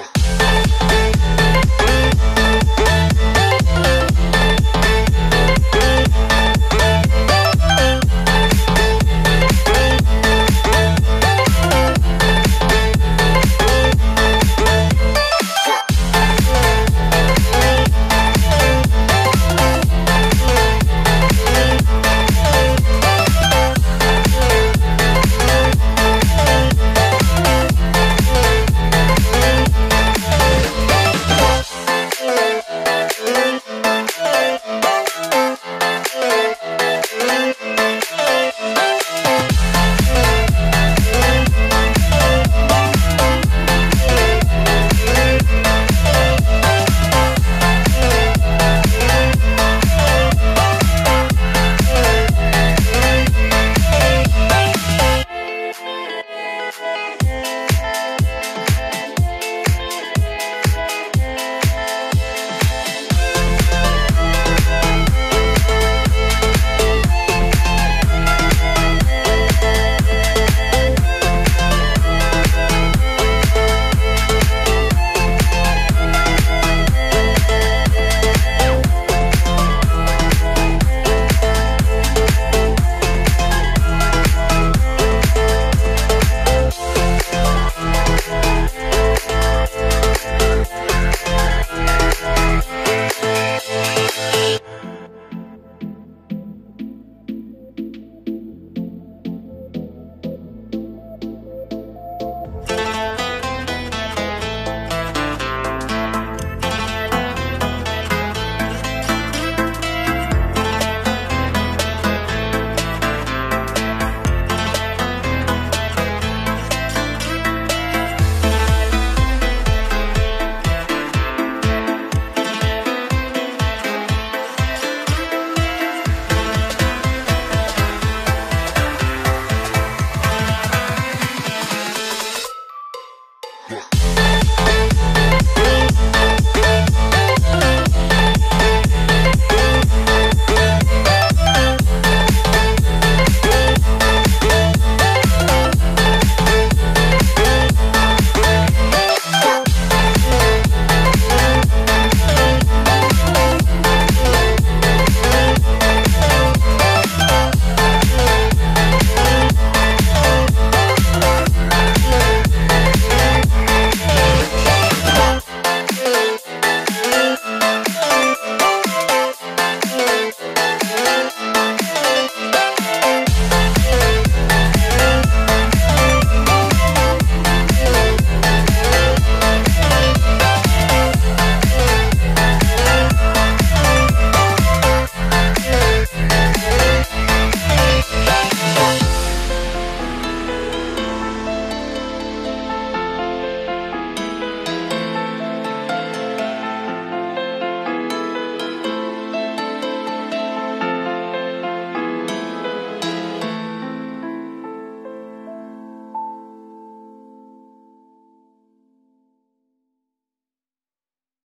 Yeah.